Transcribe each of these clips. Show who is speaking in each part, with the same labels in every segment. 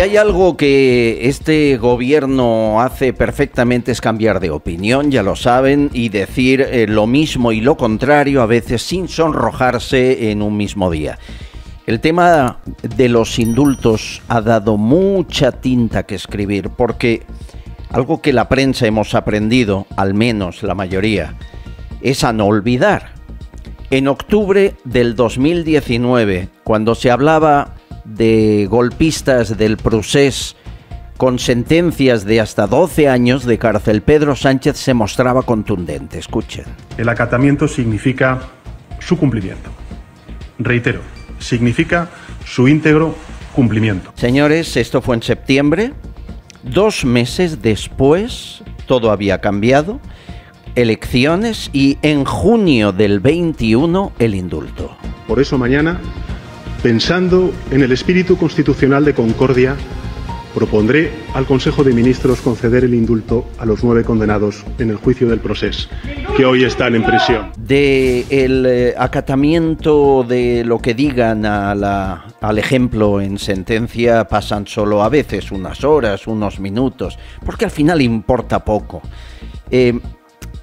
Speaker 1: Si hay algo que este gobierno hace perfectamente es cambiar de opinión, ya lo saben, y decir eh, lo mismo y lo contrario a veces sin sonrojarse en un mismo día. El tema de los indultos ha dado mucha tinta que escribir porque algo que la prensa hemos aprendido, al menos la mayoría, es a no olvidar. En octubre del 2019, cuando se hablaba de golpistas del procés con sentencias de hasta 12 años de cárcel, Pedro Sánchez se mostraba contundente. Escuchen.
Speaker 2: El acatamiento significa su cumplimiento. Reitero, significa su íntegro cumplimiento.
Speaker 1: Señores, esto fue en septiembre. Dos meses después, todo había cambiado. Elecciones y en junio del 21 el indulto.
Speaker 2: Por eso mañana Pensando en el espíritu constitucional de concordia, propondré al Consejo de Ministros conceder el indulto a los nueve condenados en el juicio del proceso, que hoy están en prisión.
Speaker 1: De el eh, acatamiento de lo que digan al ejemplo en sentencia pasan solo a veces unas horas, unos minutos, porque al final importa poco. Eh,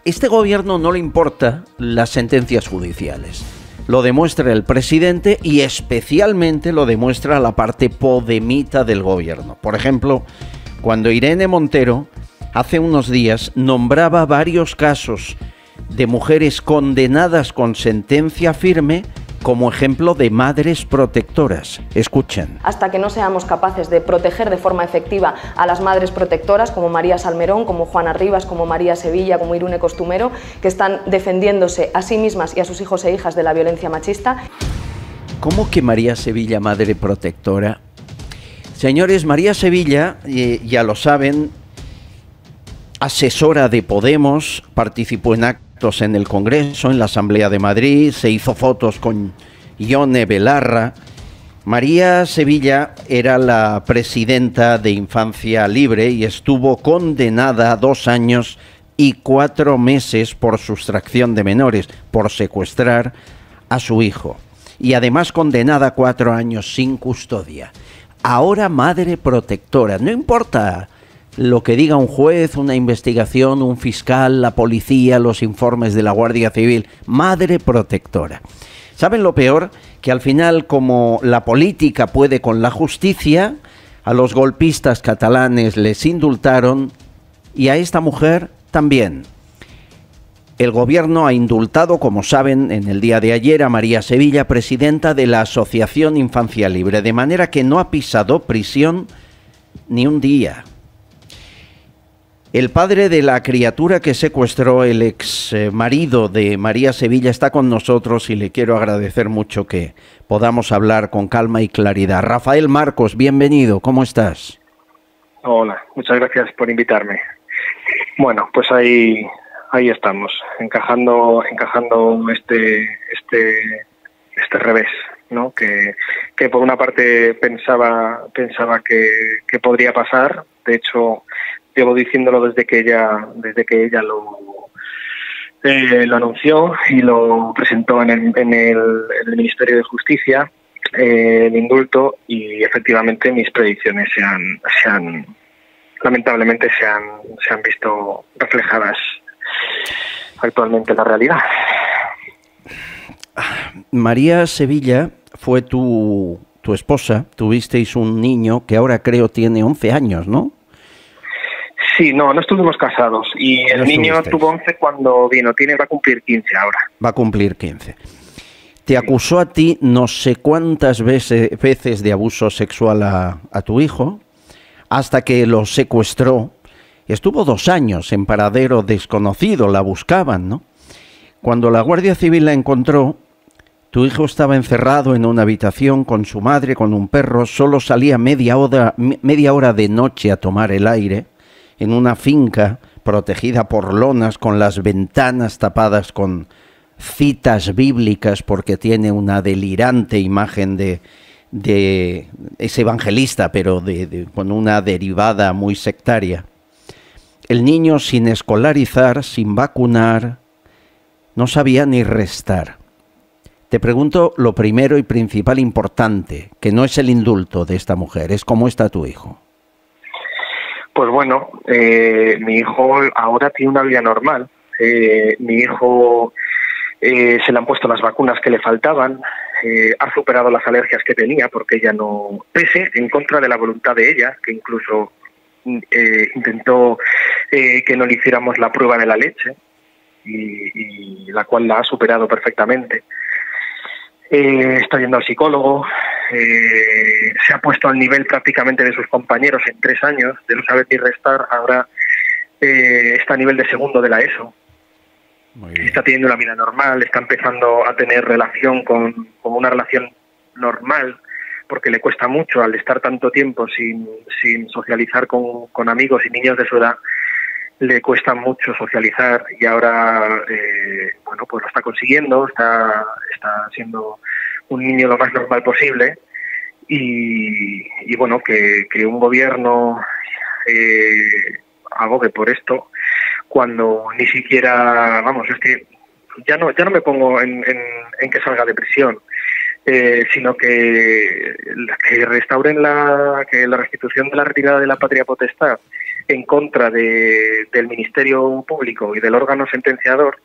Speaker 1: este gobierno no le importa las sentencias judiciales lo demuestra el presidente y especialmente lo demuestra la parte podemita del gobierno. Por ejemplo, cuando Irene Montero hace unos días nombraba varios casos de mujeres condenadas con sentencia firme como ejemplo de madres protectoras. Escuchen.
Speaker 3: Hasta que no seamos capaces de proteger de forma efectiva a las madres protectoras como María Salmerón, como Juana Rivas, como María Sevilla, como Irune Costumero, que están defendiéndose a sí mismas y a sus hijos e hijas de la violencia machista.
Speaker 1: ¿Cómo que María Sevilla, madre protectora? Señores, María Sevilla, ya lo saben, asesora de Podemos, participó en actos en el Congreso, en la Asamblea de Madrid, se hizo fotos con Ione Belarra. María Sevilla era la presidenta de Infancia Libre y estuvo condenada dos años y cuatro meses por sustracción de menores, por secuestrar a su hijo. Y además condenada cuatro años sin custodia. Ahora madre protectora. No importa lo que diga un juez, una investigación, un fiscal, la policía, los informes de la Guardia Civil, madre protectora. ¿Saben lo peor? Que al final, como la política puede con la justicia, a los golpistas catalanes les indultaron y a esta mujer también. El gobierno ha indultado, como saben, en el día de ayer a María Sevilla, presidenta de la Asociación Infancia Libre, de manera que no ha pisado prisión ni un día. El padre de la criatura que secuestró el ex eh, marido de María Sevilla está con nosotros y le quiero agradecer mucho que podamos hablar con calma y claridad. Rafael Marcos, bienvenido, ¿cómo estás?
Speaker 4: Hola, muchas gracias por invitarme. Bueno, pues ahí ahí estamos, encajando encajando este este este revés, ¿no? Que, que por una parte pensaba pensaba que, que podría pasar, de hecho llevo diciéndolo desde que ella, desde que ella lo, eh, lo anunció y lo presentó en el, en el, Ministerio de Justicia, eh, el indulto, y efectivamente mis predicciones se han, se han lamentablemente se han, se han visto reflejadas actualmente en la realidad.
Speaker 1: María Sevilla fue tu, tu esposa, tuvisteis un niño que ahora creo tiene 11 años, ¿no?
Speaker 4: Sí, no, no estuvimos casados. Y el niño tuvo 11 cuando vino, tiene, va a cumplir 15 ahora.
Speaker 1: Va a cumplir 15. Te acusó a ti no sé cuántas veces, veces de abuso sexual a, a tu hijo, hasta que lo secuestró. Estuvo dos años en paradero desconocido, la buscaban, ¿no? Cuando la Guardia Civil la encontró, tu hijo estaba encerrado en una habitación con su madre, con un perro, solo salía media hora, media hora de noche a tomar el aire en una finca protegida por lonas con las ventanas tapadas con citas bíblicas porque tiene una delirante imagen de, de ese evangelista, pero con una derivada muy sectaria. El niño sin escolarizar, sin vacunar, no sabía ni restar. Te pregunto lo primero y principal importante, que no es el indulto de esta mujer, es cómo está tu hijo.
Speaker 4: Pues bueno, eh, mi hijo ahora tiene una vida normal. Eh, mi hijo eh, se le han puesto las vacunas que le faltaban, ha superado las alergias que tenía porque ella no, pese en contra de la voluntad de ella, que incluso intentó que no le hiciéramos la prueba de la leche y, y la cual la ha superado perfectamente eh, está yendo al psicólogo, eh, se ha puesto al nivel prácticamente de sus compañeros en tres años, de no saber ni restar, ahora eh, está a nivel de segundo de la ESO. Está teniendo una vida normal, está empezando a tener relación con, con una relación normal, porque le cuesta mucho al estar tanto tiempo sin, sin socializar con, con amigos y niños de su edad, le cuesta mucho socializar y ahora eh, bueno pues lo está consiguiendo está está siendo un niño lo más normal posible. Y, bueno que, que, un gobierno eh, abogue por esto cuando ni siquiera vamos es que ya no ya no me pongo en, en, que salga de prisión eh, sino que, que restauren la que la restitución de la retirada de la patria potestad en contra de, del Ministerio Público y del órgano sentenciador,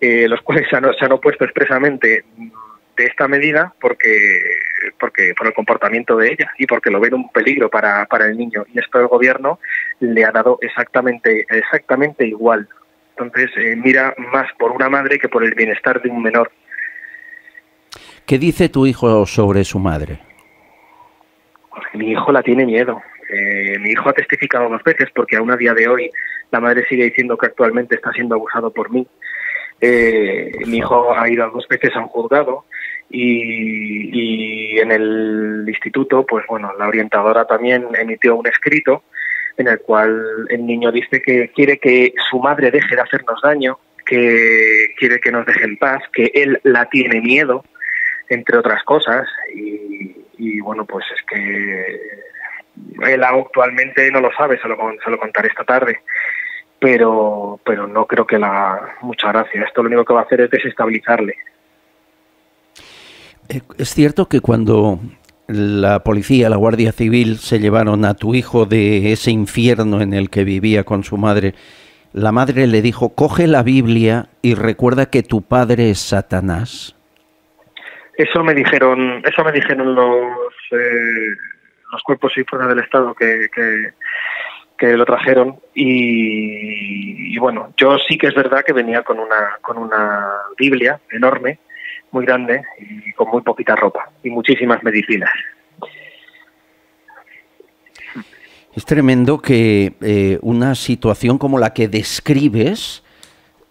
Speaker 4: eh, los cuales se han, se han, opuesto expresamente de esta medida porque, porque por el comportamiento de ella y porque lo ven un peligro para, para el niño. Y esto el gobierno le ha dado exactamente, exactamente igual. Entonces eh, mira más por una madre que por el bienestar de un menor.
Speaker 1: ¿Qué dice tu hijo sobre su madre?
Speaker 4: Mi hijo la tiene miedo. Eh, mi hijo ha testificado dos veces porque aún a día de hoy la madre sigue diciendo que actualmente está siendo abusado por mí. Eh, mi hijo ha ido dos veces a un juzgado y, en el instituto, pues bueno, la orientadora también emitió un escrito en el cual el niño dice que quiere que su madre deje de hacernos daño, que quiere que nos deje en paz, que él la tiene miedo, entre otras cosas, y, y bueno, pues es que él actualmente no lo sabe, se lo, se lo contaré esta tarde. Pero, pero no creo que la mucha gracia. Esto lo único que va a hacer es desestabilizarle.
Speaker 1: Eh, es cierto que cuando la policía, la Guardia Civil se llevaron a tu hijo de ese infierno en el que vivía con su madre, la madre le dijo, coge la Biblia y recuerda que tu padre es Satanás.
Speaker 4: Eso me dijeron, eso me dijeron los eh, los cuerpos y fuerzas del Estado que, que, lo trajeron y, bueno, yo sí que es verdad que venía con una, con una Biblia enorme, muy grande y con muy poquita ropa y muchísimas medicinas.
Speaker 1: Es tremendo que eh, una situación como la que describes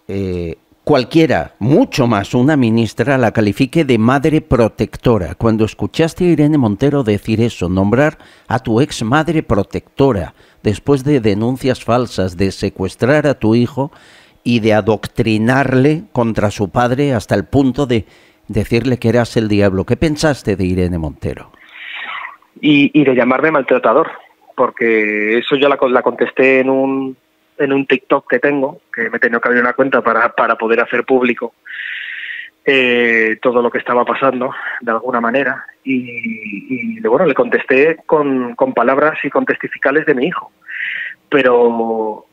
Speaker 1: eh, cualquiera, mucho más una ministra, la califique de madre protectora. Cuando escuchaste a Irene Montero decir eso, nombrar a tu ex madre protectora, después de denuncias falsas, de secuestrar a tu hijo y de adoctrinarle contra su padre hasta el punto de decirle que eras el diablo, ¿qué pensaste de Irene Montero?
Speaker 4: Y, de llamarme maltratador, porque eso yo la, la contesté en un en un TikTok que tengo, que me he tenido que abrir una cuenta para, para poder hacer público eh, todo lo que estaba pasando de alguna manera. Y, y bueno, le contesté con, con palabras y con testificales de mi hijo. Pero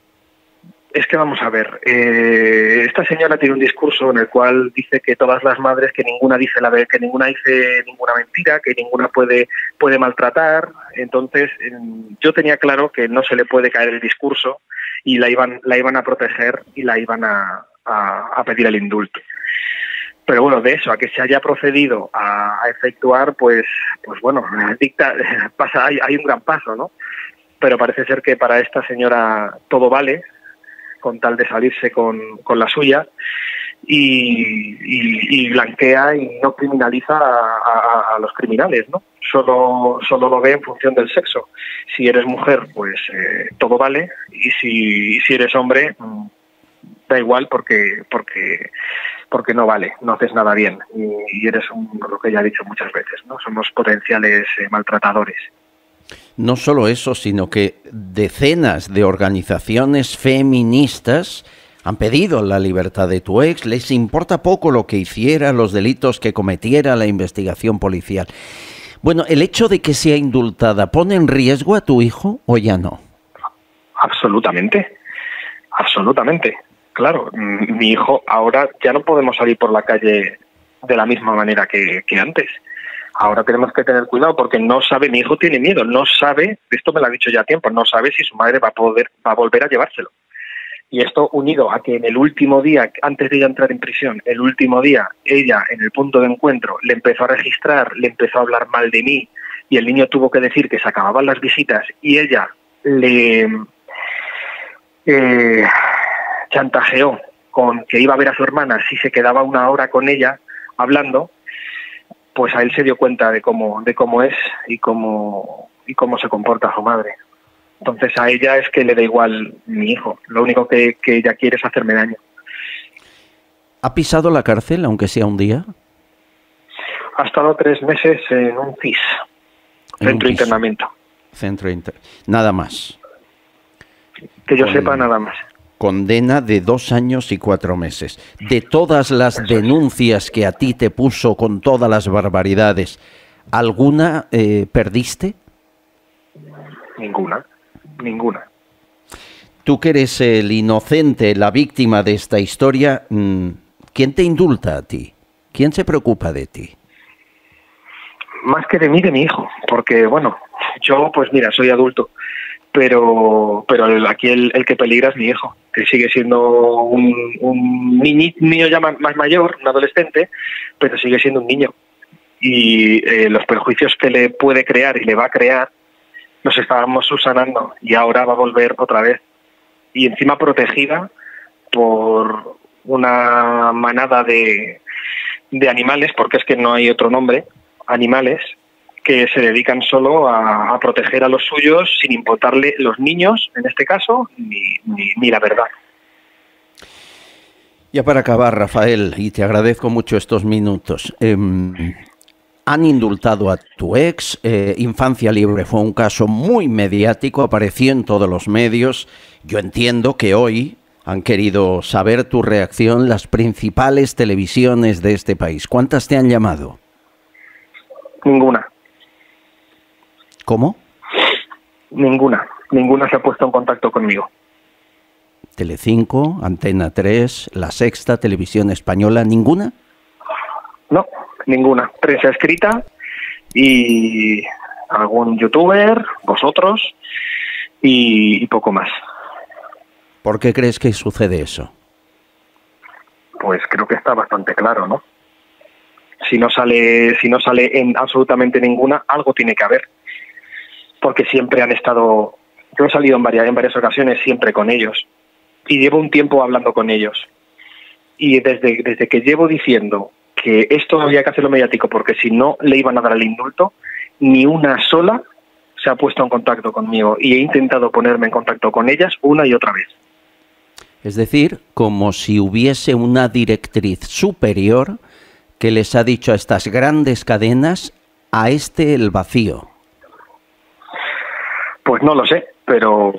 Speaker 4: es que vamos a ver, eh, esta señora tiene un discurso en el cual dice que todas las madres, que ninguna dice la que ninguna dice ninguna mentira, que ninguna puede puede maltratar. Entonces, yo tenía claro que no se le puede caer el discurso y la iban, la iban a proteger y la iban a, a, pedir el indulto. Pero bueno, de eso, a que se haya procedido a, efectuar, pues, pues bueno, dicta, pasa, hay, hay un gran paso, ¿no? Pero parece ser que para esta señora todo vale, con tal de salirse con, con la suya, y, blanquea y no criminaliza a, los criminales, ¿no? Solo, solo lo ve en función del sexo. Si eres mujer, pues eh, todo vale, y si, si eres hombre, mm, da igual porque, porque, porque no vale, no haces nada bien, y, eres un, lo que ya he dicho muchas veces, ¿no? Somos potenciales eh, maltratadores.
Speaker 1: No solo eso, sino que decenas de organizaciones feministas han pedido la libertad de tu ex, les importa poco lo que hiciera, los delitos que cometiera, la investigación policial. Bueno, ¿el hecho de que sea indultada pone en riesgo a tu hijo o ya no?
Speaker 4: Absolutamente, absolutamente. Claro, mi hijo ahora ya no podemos salir por la calle de la misma manera que, que antes. Ahora tenemos que tener cuidado porque no sabe, mi hijo tiene miedo, no sabe, esto me lo ha dicho ya a tiempo, no sabe si su madre va a poder, va a volver a llevárselo. Y esto unido a que en el último día, antes de ella entrar en prisión, el último día, ella en el punto de encuentro le empezó a registrar, le empezó a hablar mal de mí y el niño tuvo que decir que se acababan las visitas y ella le eh, chantajeó con que iba a ver a su hermana si se quedaba una hora con ella hablando, pues a él se dio cuenta de cómo, de cómo es y cómo, y cómo se comporta su madre. Entonces a ella es que le da igual mi hijo. Lo único que, ella quiere es hacerme daño.
Speaker 1: ¿Ha pisado la cárcel, aunque sea un día?
Speaker 4: Ha estado tres meses en un CIS, centro de internamiento.
Speaker 1: Centro inter... Nada más.
Speaker 4: Que yo sepa, nada más.
Speaker 1: Condena de dos años y cuatro meses. De todas las denuncias que a ti te puso con todas las barbaridades, ¿alguna eh, perdiste?
Speaker 4: Ninguna ninguna.
Speaker 1: Tú que eres el inocente, la víctima de esta historia, mm, ¿quién te indulta a ti? ¿Quién se preocupa de ti?
Speaker 4: Más que de mí, de mi hijo, porque bueno, yo pues mira, soy adulto, pero pero aquí el, que peligra es mi hijo, que sigue siendo un, niño ya más mayor, un adolescente, pero sigue siendo un niño. Y eh, los perjuicios que le puede crear y le va a crear nos estábamos susanando y ahora va a volver otra vez. Y encima protegida por una manada de, de animales, porque es que no hay otro nombre, animales, que se dedican solo a, proteger a los suyos sin importarle los niños, en este caso, ni, ni, la verdad.
Speaker 1: Ya para acabar, Rafael, y te agradezco mucho estos minutos. Em, han indultado a tu ex. Eh, Infancia Libre fue un caso muy mediático, apareció en todos los medios. Yo entiendo que hoy han querido saber tu reacción las principales televisiones de este país. ¿Cuántas te han llamado?
Speaker 4: Ninguna.
Speaker 1: ¿Cómo?
Speaker 4: Ninguna. Ninguna se ha puesto en contacto conmigo.
Speaker 1: Telecinco, Antena 3, La Sexta, Televisión Española, ¿ninguna?
Speaker 4: No, ninguna. Prensa escrita y algún youtuber, vosotros y, poco más.
Speaker 1: ¿Por qué crees que sucede eso?
Speaker 4: Pues creo que está bastante claro, ¿no? Si no sale, si no sale en absolutamente ninguna, algo tiene que haber. Porque siempre han estado, yo he salido en varias, en varias ocasiones siempre con ellos. Y llevo un tiempo hablando con ellos. Y desde, desde que llevo diciendo que esto había que hacerlo mediático porque si no le iban a dar el indulto, ni una sola se ha puesto en contacto conmigo y he intentado ponerme en contacto con ellas una y otra vez.
Speaker 1: Es decir, como si hubiese una directriz superior que les ha dicho a estas grandes cadenas, a este el vacío.
Speaker 4: Pues no lo sé, pero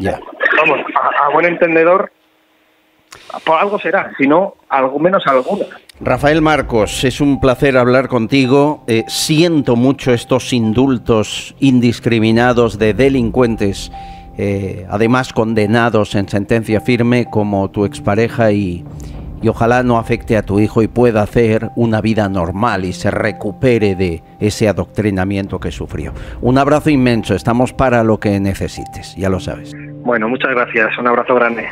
Speaker 4: vamos, a, a buen entendedor, por algo será, si no, algo menos alguna.
Speaker 1: Rafael Marcos, es un placer hablar contigo. Eh, siento mucho estos indultos indiscriminados de delincuentes, eh, además condenados en sentencia firme como tu expareja y, y ojalá no afecte a tu hijo y pueda hacer una vida normal y se recupere de ese adoctrinamiento que sufrió. Un abrazo inmenso, estamos para lo que necesites, ya lo sabes.
Speaker 4: Bueno, muchas gracias, un abrazo grande.